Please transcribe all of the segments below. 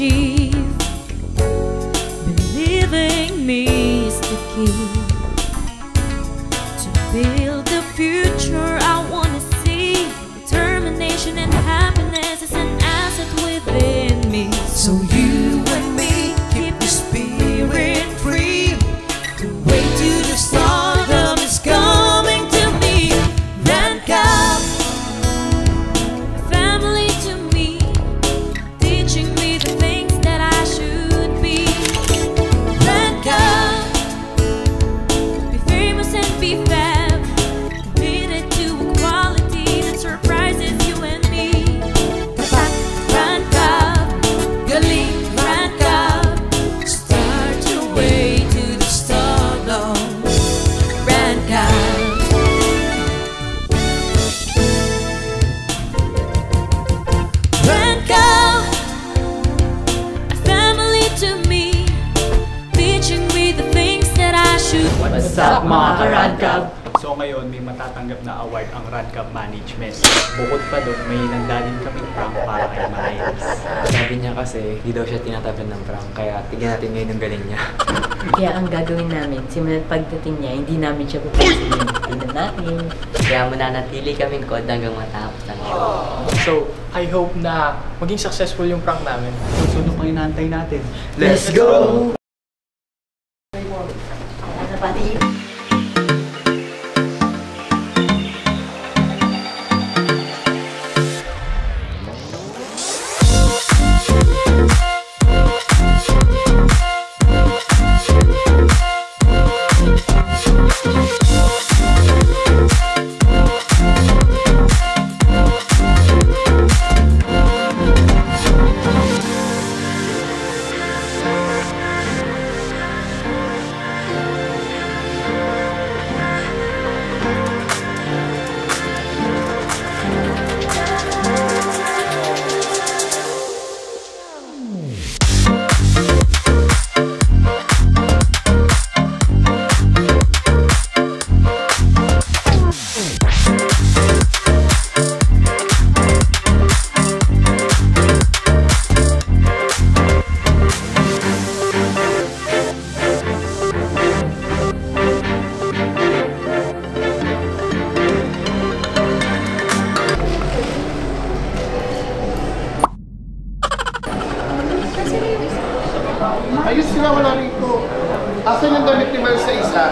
she famous and Up mga ka-Radcab? So ngayon, may matatanggap na award ang Radcab Management. Bukod pa doon, may nandalin kaming prank para kay Miles. Sabi niya kasi, hindi daw siya tinatabi ng prank, kaya tignan natin ngayon ang galing niya. Kaya ang gagawin namin, simulat pagdating niya, hindi namin siya pupusin. Tingnan natin. Kaya mananatili kaming kod hanggang matapos ang show. So, I hope na maging successful yung prank namin. So, ano pang inaantay natin? Let's go! Ano pati? Ayos sila, wala rito. Asan yung damit ni Miles sa isa?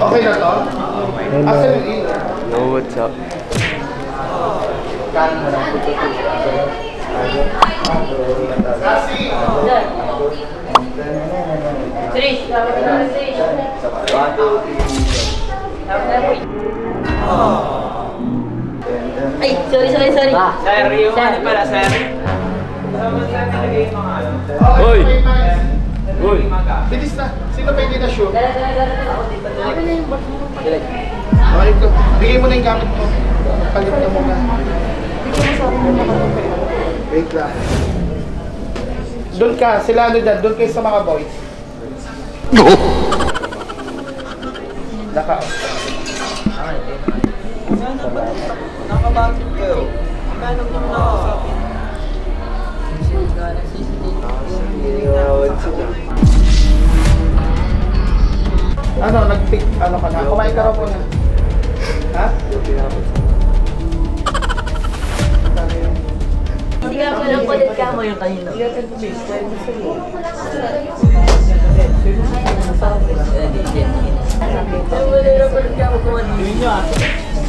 Okay na to? Asan yung inner? Yo, what's up? Kasi, Trish! Ay, sorry, sorry, sorry. Sir, yung Sir. ano pala, sir? okay, Hoy! okay, Miles. Uy! Bilis na. Sino pa hindi na shoot? Dala, dala, dala, dala. Ako dito. Okay, ito. Bigay mo na yung gamit mo. Palit na muna. Wait lang. Doon ka, sila ano dyan, doon kayo sa mga boys. Naka. Ano, nag-pick, ano ka na? Kumain ka raw muna. Ha? Hindi ka pa lang kulit ka mo yung kanino. Ay, wala na kulit ka mo kung ano.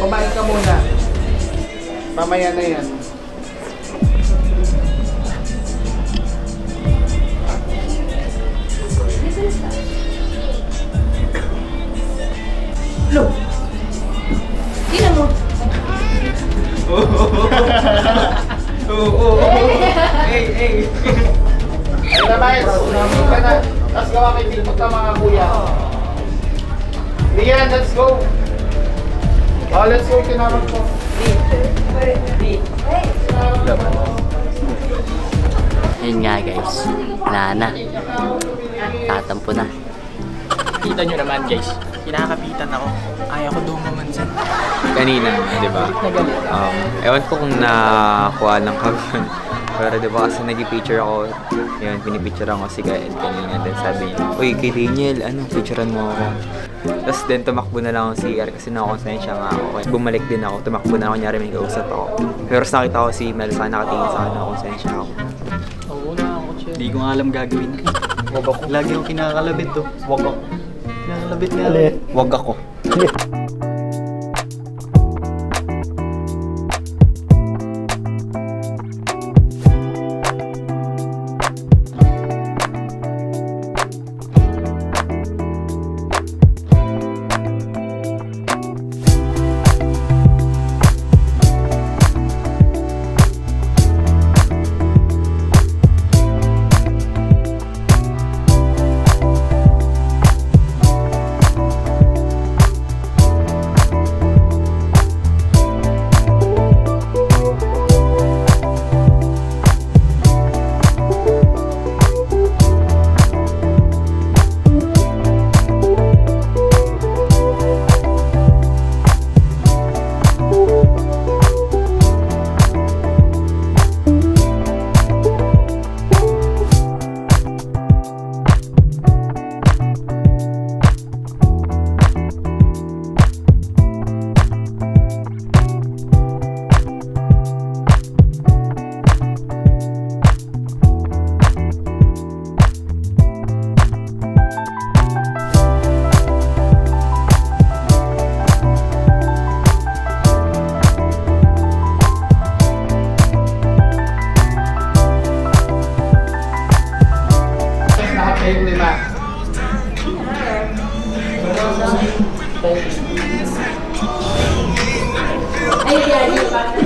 Kumain ka muna. Mamaya na yan. Tingnan mo. Oo, oo, oo. Hey, hey. Ayun na, Miles. Sumamit ka na. Tapos gawa kay Tiktok ng mga kuya. Rian, let's go. Oh, let's go. Tinawag ko. Ayun nga guys. Wala na. Tatampo na. Kita nyo naman guys, kinakapitan ako. Ayaw ko dumamansan. Kanina, di ba? Um, ewan ko kung nakakuha lang kami yun. Pero di ba kasi nag-picture ako, yun, pinipicture ako si Kaed kanina. Then sabi niya, Uy, kay Daniel, ano, picturean mo ako. Tapos then tumakbo na lang ako si CR kasi nakakonsensya nga ako. Bumalik din ako, tumakbo na ako, nyari may kausap ako. Pero sa nakita ko si Mel, sana nakatingin sa akin, nakakonsensya ako. Oo na ako siya. Hindi ko nga alam gagawin ko. Wag ako. Lagi ako kinakalabit to. Wag ako. Kinakalabit nga. Wag ako.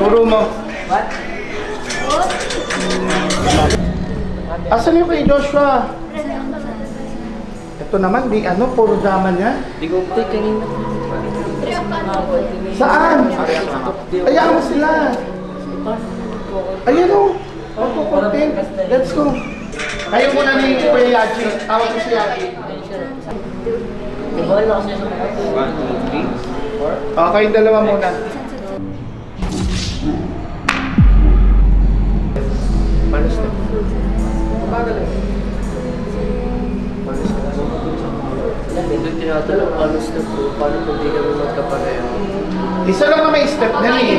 Turo mo. What? Asan yung kay Joshua? Ito naman, di ano, puro drama niya. Saan? Ayaw mo sila. Ayan o. Magkukontent. Let's go. Kayo muna ni Kuya Yaji. Tawag ko si Yaji. Diba na kasi Doon tinatanong paano step po, paano kung di kami magkapareho? Isa lang na may step na eh.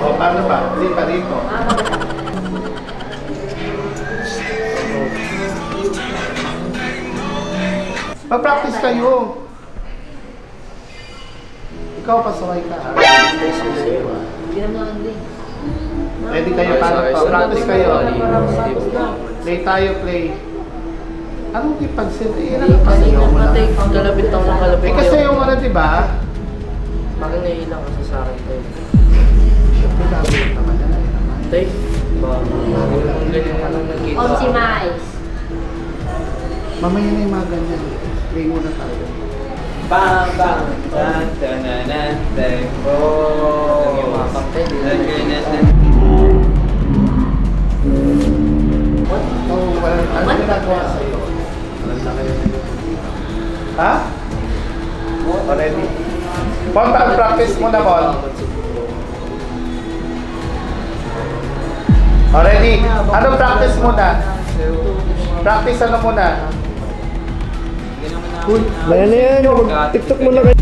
O, paano ba? Hindi pa dito. Mag-practice kayo. Ikaw, pasaway ka. ha? Ready kayo para pa. Practice kayo. Play tayo, play. Anong ipagsin? Eh, ano pa Yung matay, kalapit ako ng kalapit. Eh, kasi yung ano, di ba? Bakit naiilang kasi sa akin tayo? Siyempre, gagawin naman na naman. Tay, ba, kung ganyan ka lang nagkita. Om si Mais. Mamaya na yung mga ganyan. Play muna tayo. Bang, bang, tan, tananan, tan, oh. Yung mga kampay, di ba? Nagananan. Oh, wala. Ano ginagawa sa'yo? Ha? Already? Paul, practice muna, Paul. Already? Ano practice muna? Practice ano muna? Maya na yan, mag-tiktok mo na kayo.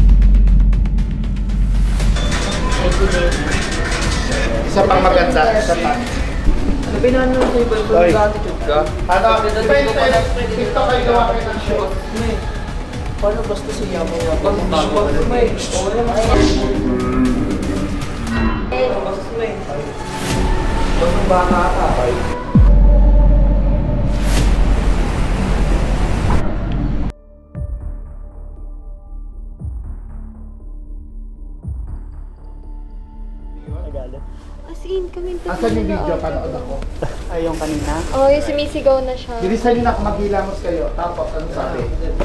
Isa pang maganda. Isa pa. Ano pinano sa iba? Oy. Attitude ka? Ano? Depende. TikTok kayo gawa kayo ng show. Paano basta siya mo? Pag may, wala na kayo. Basta may. Huwag mong baka ka. Nakagalit. As in, kami tatlo Asan yung video? Panood ako. Ay, yung kanina. Oo, yung sumisigaw na siya. Bilisan nyo na kung maghilamos kayo. Tapos, ano sabi?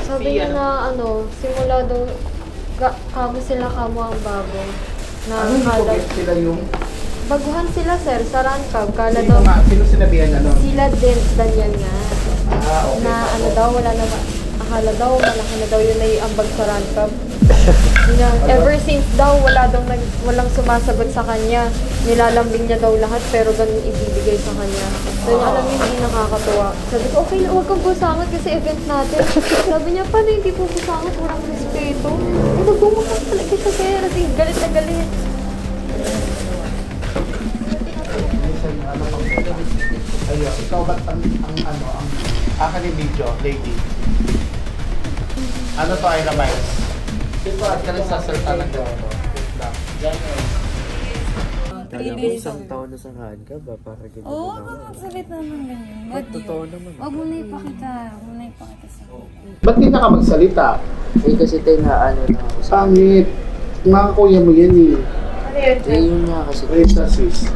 Sabi niya na ano, simula daw, kamo sila kamo ang bago. Na Ano yung sila yung... baguhan sila sir, sa Rancab. Kala Sino daw, nga? Sino sinabihan na nun? sila din, Daniel nga. Ah, okay. Na ano daw, wala na, akala daw, malaki na daw yun na ambag sa Rancab. Yun na, ever since daw, wala daw nag, walang sumasagot sa kanya. Nilalambing niya daw lahat, pero ganun ibibigay sa kanya. So, yung alam niyo, hindi nakakatuwa. Sabi ko, okay, huwag kang busangat kasi event natin. Sabi niya, paano hindi po busangat? Walang respeto. Eh, nagbumakas talaga siya, sir. Kasi galit na galit. Ano Ayun, ikaw ba't ang, ang ano, ang akin yung video, lady? Ano to, Ira Miles? Ito, at ka nagsasalta ng ganito. Mo isang taon na sa ka ba? Para ganyan Oo, na naman. nakakasabit naman ganyan. Wag Totoo naman. Wag mo na ipakita. Wag mo na ipakita sa Ba't di na ka magsalita? Eh kasi tayo na ano na ako sa... Pangit. Mga kuya mo yan eh. Eh yun nga kasi. Wait sis.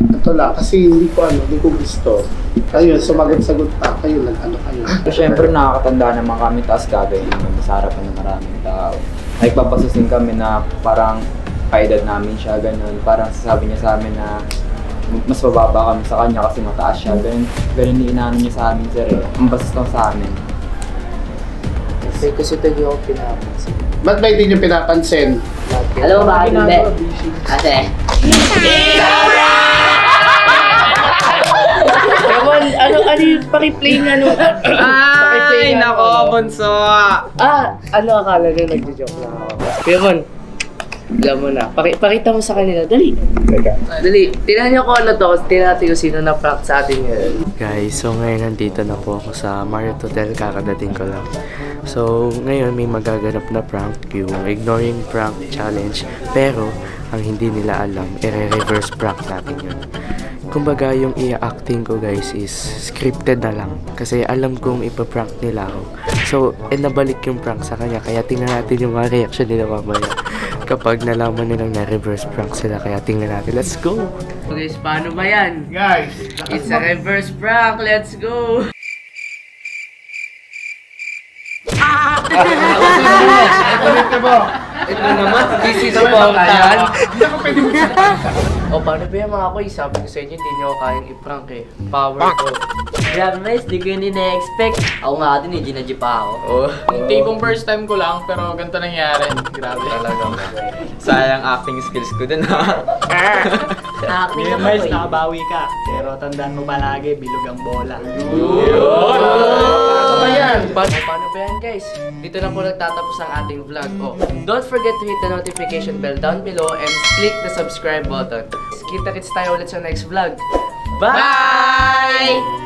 Ito lang, kasi hindi ko ano, hindi ko gusto. Kayo, sumagot-sagot pa. Kayo, nag-ano kayo. Siyempre nakakatanda naman kami taas gagawin naman sa harapan ng maraming tao. Nagpapasusin kami na parang kaedad namin siya, ganun. Parang sasabi niya sa amin na mas mababa kami sa kanya kasi mataas siya. Ganun, ganun din inaano niya sa amin, sir. eh. Ang bastos lang sa amin. Eh kasi tayo ako pinapansin. Ba't ba hindi nyo pinapansin? Hello, ba? Hindi. Ate. Ewan, ano, ano yung pakiplay nga nung... Ay, nako, bunso! Ah, ano akala nyo nagjo-joke lang ako. Ewan, alam mo na. Paki pakita mo sa kanila. Dali. Dali. Tingnan nyo kung ano to. Tingnan natin kung sino na prank sa atin ngayon. Guys, so ngayon nandito na po ako sa Marriott Hotel, kakadating ko lang. So, ngayon may magaganap na prank, yung ignoring prank challenge. Pero, ang hindi nila alam, i-reverse prank natin yun. Kumbaga, yung i-acting ko guys is scripted na lang. Kasi alam kong ipaprank nila ako. So, eh, nabalik yung prank sa kanya. Kaya tingnan natin yung mga reaction nila mamaya. Kapag nalaman nilang na-reverse prank sila. Kaya tingnan natin. Let's go! So guys, paano ba yan? Guys, It's a reverse prank. Let's go! Ito mo. Ito naman, this is Spartan. O, paano ba yan mga koy? Sabi ko sa inyo, hindi nyo kayang i-prank eh. Power ko. Grabe, Miles, di ko yun na-expect. Ako nga din, eh, ginadji pa ako. Oh. Tipong first time ko lang, pero ganito nangyari. Grabe. Talaga. Sayang acting skills ko dun ha. Acting Ngayon, naman Miles, ko eh. nakabawi ka. Pero tandaan mo palagi, bilog ang bola. Ano ba yan? Paano, paano ba yan guys? Dito na po nagtatapos ang ating vlog. Oh, don't forget to hit the notification bell down below and click the subscribe button. Kita-kits tayo ulit sa next vlog. Bye!